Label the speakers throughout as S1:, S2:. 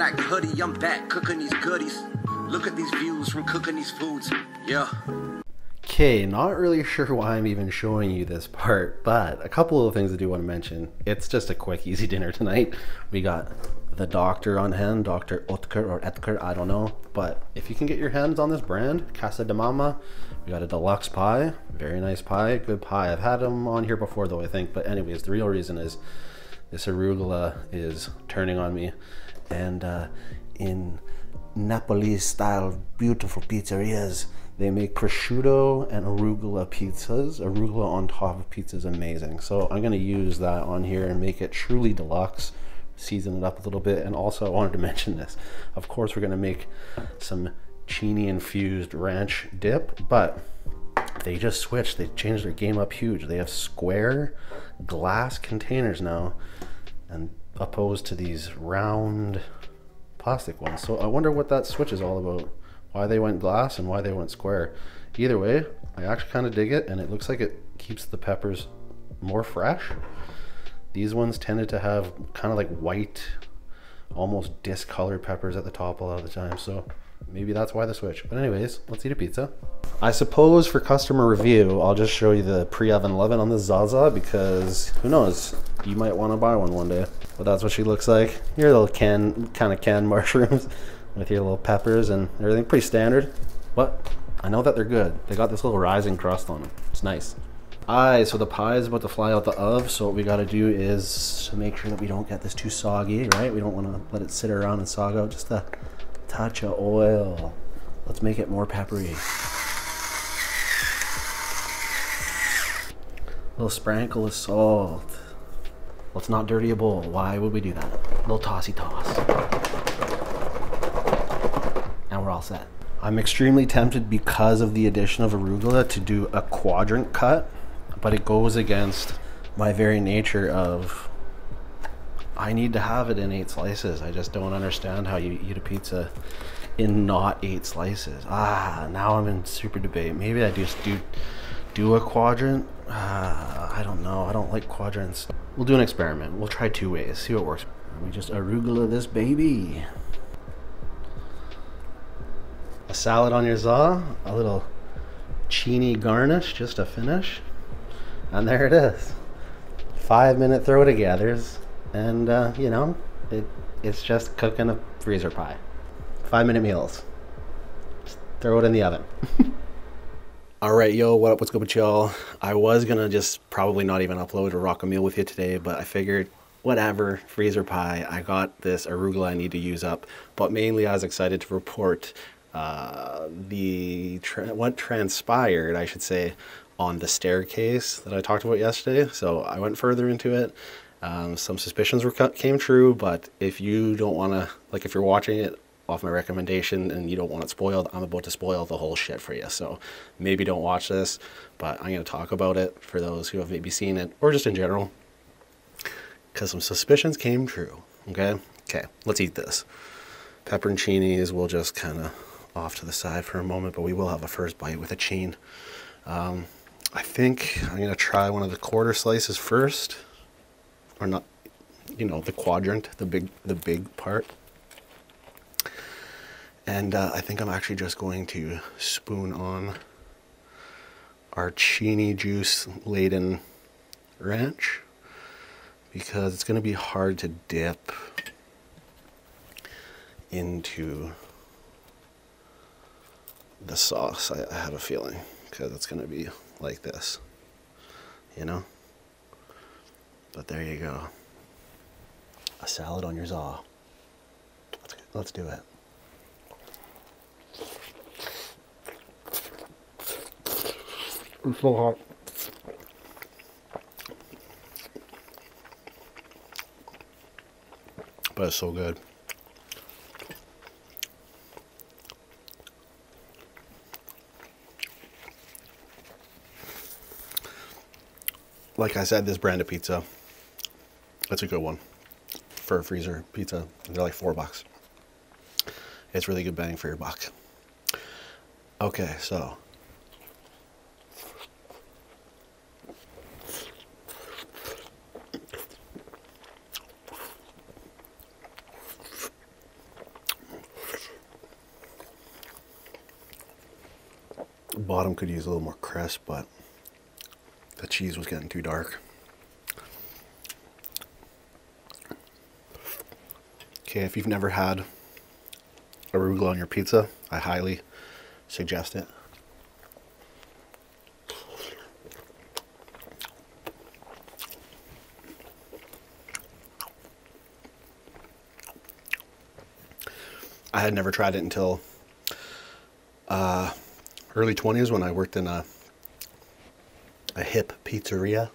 S1: black hoodie. I'm back cooking these goodies. Look at these views from cooking these foods. Yeah.
S2: Okay, not really sure why I'm even showing you this part, but a couple of things I do want to mention. It's just a quick, easy dinner tonight. We got the doctor on hand, Dr. Otker or Etker, I don't know. But if you can get your hands on this brand, Casa di Mama, we got a deluxe pie. Very nice pie, good pie. I've had them on here before though, I think. But anyways, the real reason is this arugula is turning on me. And uh, in Napoli style beautiful pizzerias, they make prosciutto and arugula pizzas. Arugula on top of pizza is amazing. So I'm gonna use that on here and make it truly deluxe, season it up a little bit. And also I wanted to mention this. Of course, we're gonna make some chini infused ranch dip, but they just switched. They changed their game up huge. They have square glass containers now and opposed to these round plastic ones. So I wonder what that switch is all about why they went glass and why they went square. Either way, I actually kind of dig it and it looks like it keeps the peppers more fresh. These ones tended to have kind of like white, almost discolored peppers at the top a lot of the time. So maybe that's why the switch. But anyways, let's eat a pizza. I suppose for customer review, I'll just show you the pre-oven oven on the Zaza because who knows, you might want to buy one one day. But that's what she looks like. Your little can, kind of canned mushrooms with your little peppers and everything. Pretty standard, but I know that they're good. They got this little rising crust on them. It's nice. Alright, so the pie is about to fly out the oven, so what we gotta do is to make sure that we don't get this too soggy, right? We don't wanna let it sit around and sog out. Just a touch of oil. Let's make it more peppery. A little sprinkle of salt. Let's not dirty a bowl. Why would we do that? A little tossy toss and we're all set. I'm extremely tempted because of the addition of arugula to do a quadrant cut, but it goes against my very nature of I need to have it in eight slices. I just don't understand how you eat a pizza in not eight slices. Ah, now I'm in super debate. Maybe I just do do a quadrant. Uh, I don't know. I don't like quadrants. We'll do an experiment. We'll try two ways. See what works. We just arugula this baby a salad on your za, a little chini garnish just to finish, and there it is. Five minute throw togethers, and uh, you know, it it's just cooking a freezer pie. Five minute meals. Just throw it in the oven. All right, yo, what up? What's good with y'all? I was gonna just probably not even upload or rock a meal with you today, but I figured whatever, freezer pie. I got this arugula I need to use up, but mainly I was excited to report uh, the tra- what transpired, I should say, on the staircase that I talked about yesterday. So I went further into it. Um, some suspicions were came true, but if you don't want to, like, if you're watching it off my recommendation and you don't want it spoiled, I'm about to spoil the whole shit for you. So maybe don't watch this, but I'm going to talk about it for those who have maybe seen it or just in general because some suspicions came true. Okay, okay, let's eat this. Pepperoncinis will just kind of off to the side for a moment, but we will have a first bite with a chain. Um, I think I'm going to try one of the quarter slices first, or not, you know, the quadrant, the big, the big part. And uh, I think I'm actually just going to spoon on our chini juice laden ranch because it's going to be hard to dip into the sauce, I, I have a feeling, because it's going to be like this, you know? But there you go. A salad on your za. Let's, let's do it. It's so hot. But it's so good. like I said, this brand of pizza, that's a good one for a freezer pizza. They're like four bucks. It's really good bang for your buck. Okay, so. Bottom could use a little more crisp, but the cheese was getting too dark. Okay, if you've never had arugula on your pizza, I highly suggest it. I had never tried it until uh, early 20s when I worked in a, a hip pizzeria.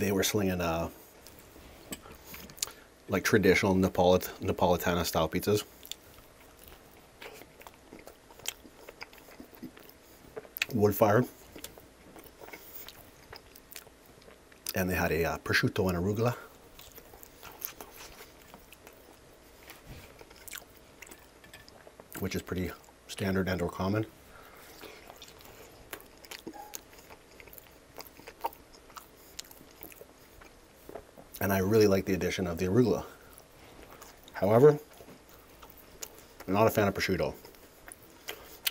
S2: They were slinging uh, like traditional Napolit- Napolitana style pizzas. Wood fire. And they had a uh, prosciutto and arugula. Which is pretty standard and or common. And I really like the addition of the arugula. However, I'm not a fan of prosciutto.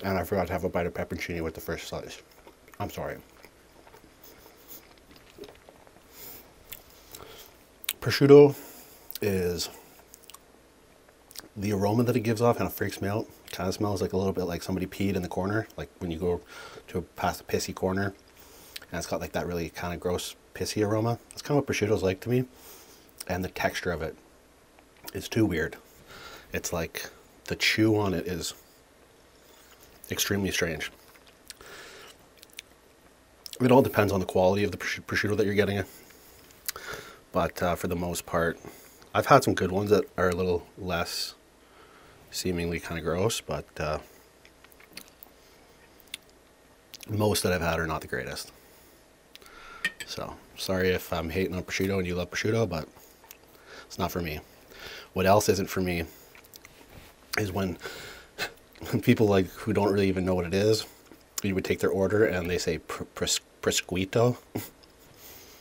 S2: And I forgot to have a bite of pepperoncini with the first slice. I'm sorry. Prosciutto is the aroma that it gives off kind of freaks me out. Kind of smells like a little bit like somebody peed in the corner, like when you go to a past a pissy corner, and it's got like that really kind of gross pissy aroma. That's kind of what prosciutto's like to me, and the texture of it is too weird. It's like the chew on it is extremely strange. It all depends on the quality of the prosciutto that you're getting. But uh, for the most part, I've had some good ones that are a little less seemingly kind of gross, but uh, most that I've had are not the greatest. So, sorry if I'm hating on prosciutto and you love prosciutto, but it's not for me. What else isn't for me is when people like who don't really even know what it is, you would take their order and they say pr- pres- presquito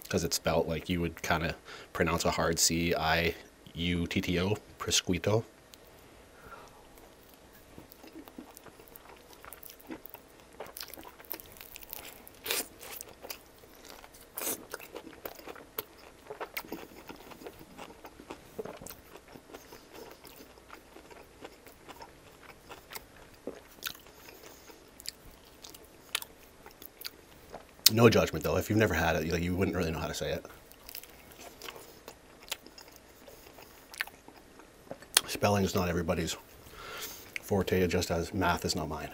S2: because it's spelled like you would kind of pronounce a hard C I U T T O, presquito. Judgment though. If you've never had it, like you wouldn't really know how to say it. Spelling is not everybody's forte, just as math is not mine.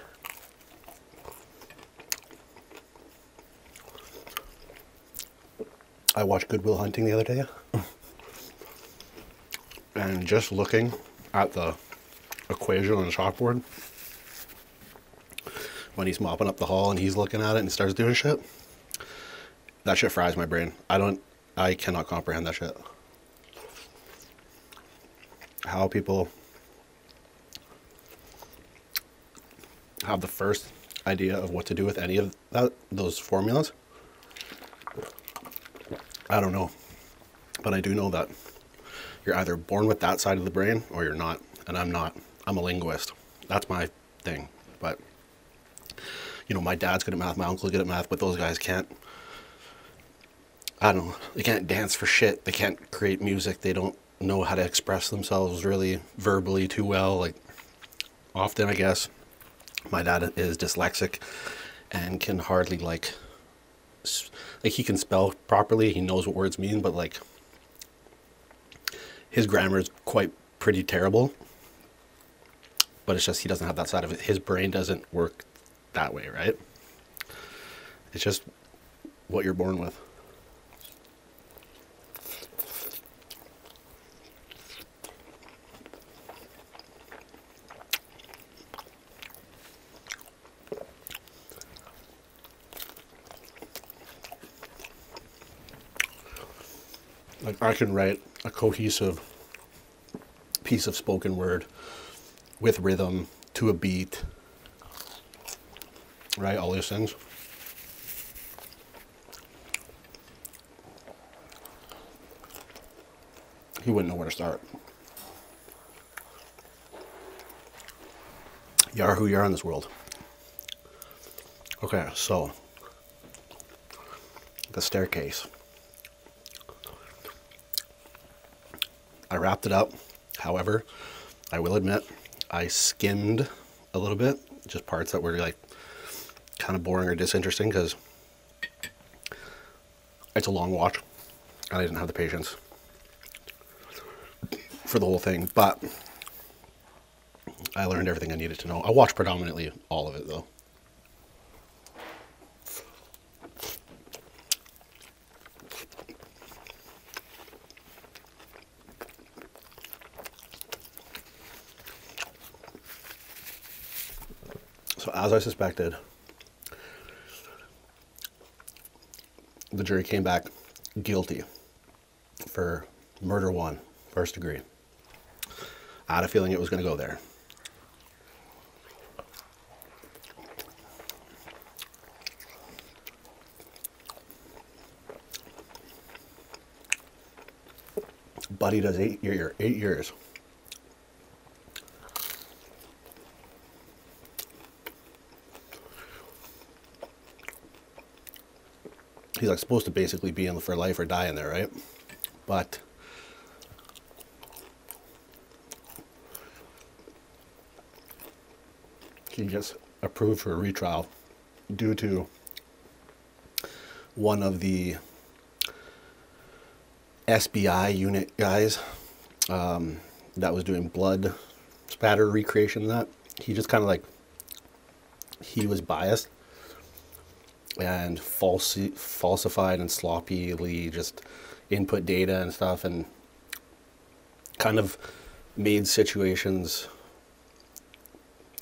S2: I watched Good Will Hunting the other day, and just looking at the equation on the chalkboard when he's mopping up the hall and he's looking at it and starts doing shit that shit fries my brain. I don't, I cannot comprehend that shit. How people have the first idea of what to do with any of that, those formulas. I don't know. But I do know that you're either born with that side of the brain or you're not. And I'm not. I'm a linguist. That's my thing. But, you know, my dad's good at math, my uncle's good at math, but those guys can't I don't know, they can't dance for shit. They can't create music. They don't know how to express themselves really verbally too well. Like, often, I guess, my dad is dyslexic and can hardly, like, like, he can spell properly. He knows what words mean, but, like, his grammar is quite pretty terrible. But it's just he doesn't have that side of it. His brain doesn't work that way, right? It's just what you're born with. Like I can write a cohesive piece of spoken word with rhythm to a beat, right? All these things. He wouldn't know where to start. You are who you are in this world. Okay, so the staircase. Wrapped it up. However, I will admit I skimmed a little bit, just parts that were like kind of boring or disinteresting because it's a long watch and I didn't have the patience for the whole thing. But I learned everything I needed to know. I watched predominantly all of it though. So, as I suspected, the jury came back guilty for murder one, first degree. I had a feeling it was going to go there. Buddy does eight year eight years. He's like supposed to basically be in for life or die in there, right? But he gets approved for a retrial due to one of the SBI unit guys um, that was doing blood spatter recreation that. He just kind of like, he was biased and falsi- falsified and sloppily just input data and stuff and kind of made situations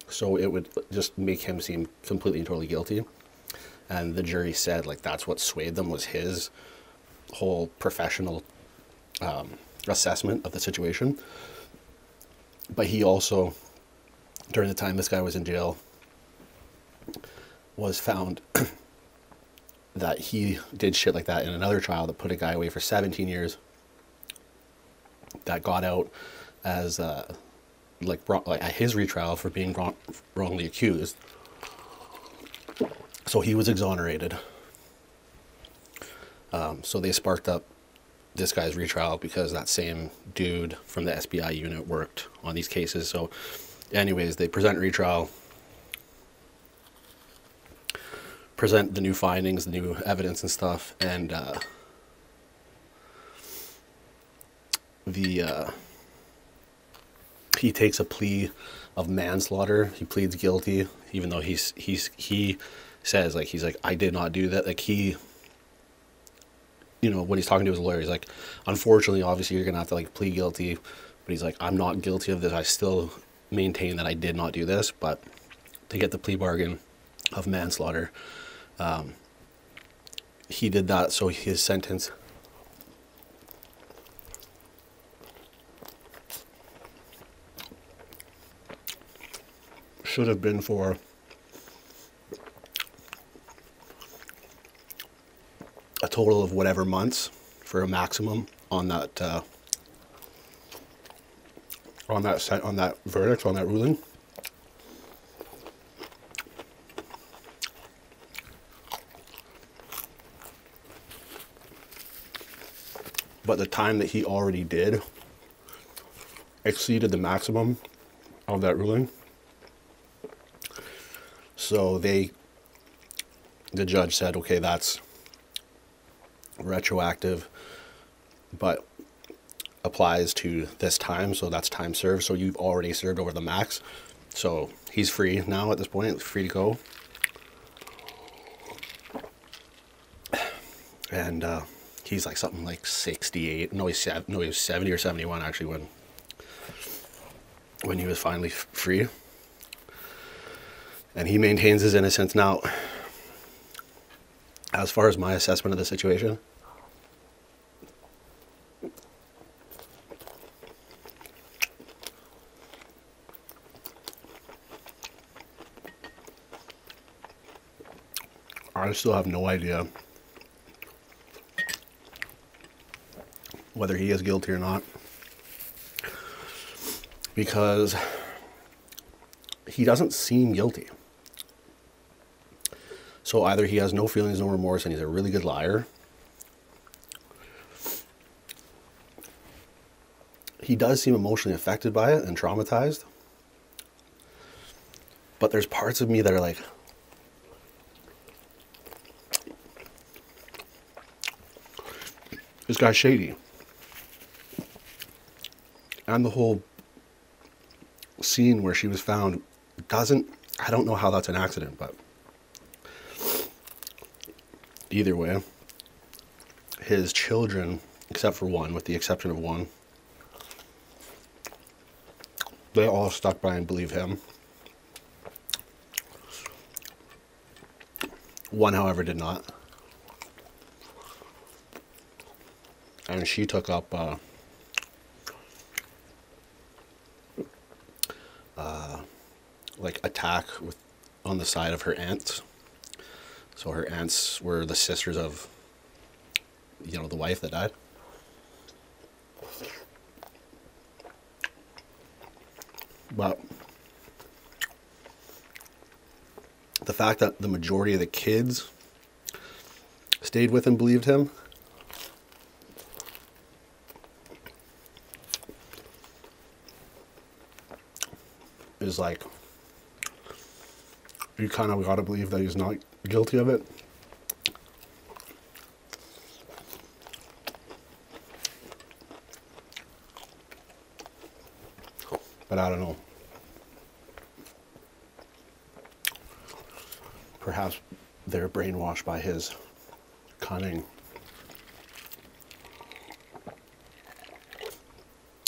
S2: so it would just make him seem completely and totally guilty. And the jury said like that's what swayed them was his whole professional um, assessment of the situation. But he also during the time this guy was in jail was found that he did shit like that in another trial that put a guy away for 17 years that got out as uh, like, like his retrial for being wrong, wrongly accused. So he was exonerated. Um, so they sparked up this guy's retrial because that same dude from the SBI unit worked on these cases. So anyways they present retrial present the new findings, the new evidence and stuff, and uh, the uh, he takes a plea of manslaughter. He pleads guilty, even though he's he's he says like he's like I did not do that. Like he, you know, when he's talking to his lawyer, he's like, unfortunately, obviously, you're gonna have to like plead guilty, but he's like, I'm not guilty of this. I still maintain that I did not do this, but to get the plea bargain of manslaughter um, he did that so his sentence should have been for a total of whatever months for a maximum on that uh, on that on that verdict on that ruling. But the time that he already did exceeded the maximum of that ruling. So they, the judge said, okay, that's retroactive, but applies to this time. So that's time served. So you've already served over the max. So he's free now at this point, free to go. And, uh, he's like something like 68. No, he's no, he was 70 or 71 actually when when he was finally free. And he maintains his innocence now. As far as my assessment of the situation, I still have no idea whether he is guilty or not. Because he doesn't seem guilty. So either he has no feelings, no remorse, and he's a really good liar. He does seem emotionally affected by it and traumatized. But there's parts of me that are like, this guy's shady. And the whole scene where she was found doesn't, I don't know how that's an accident, but either way, his children, except for one, with the exception of one, they all stuck by and believe him. One, however, did not. And she took up uh, uh, like attack with on the side of her aunts. So her aunts were the sisters of you know the wife that died. But the fact that the majority of the kids stayed with and believed him is like you kind of got to believe that he's not guilty of it. But I don't know. Perhaps they're brainwashed by his cunning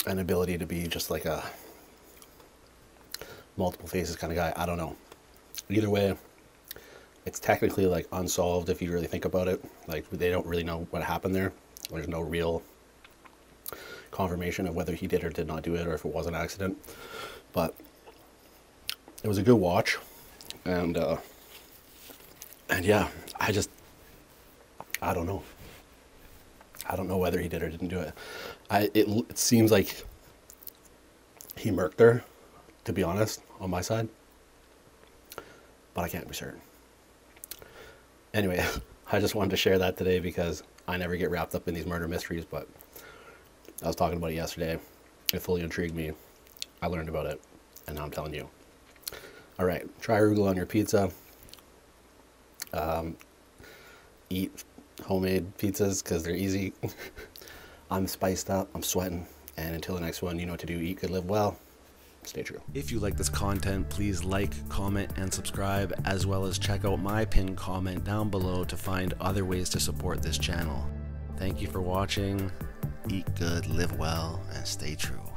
S2: and ability to be just like a multiple faces kind of guy. I don't know. Either way, it's technically like unsolved if you really think about it. Like they don't really know what happened there. There's no real confirmation of whether he did or did not do it or if it was an accident. But it was a good watch. And uh and yeah, I just I don't know. I don't know whether he did or didn't do it. I it, it seems like he murked her to be honest, on my side. But I can't be certain. Anyway, I just wanted to share that today because I never get wrapped up in these murder mysteries, but I was talking about it yesterday. It fully intrigued me. I learned about it, and now I'm telling you. All right, try arugula on your pizza. Um, eat homemade pizzas because they're easy. I'm spiced up, I'm sweating, and until the next one, you know what to do eat good, live well stay true.
S3: If you like this content, please like, comment, and subscribe, as well as check out my pinned comment down below to find other ways to support this channel. Thank you for watching. Eat good, live well, and stay true.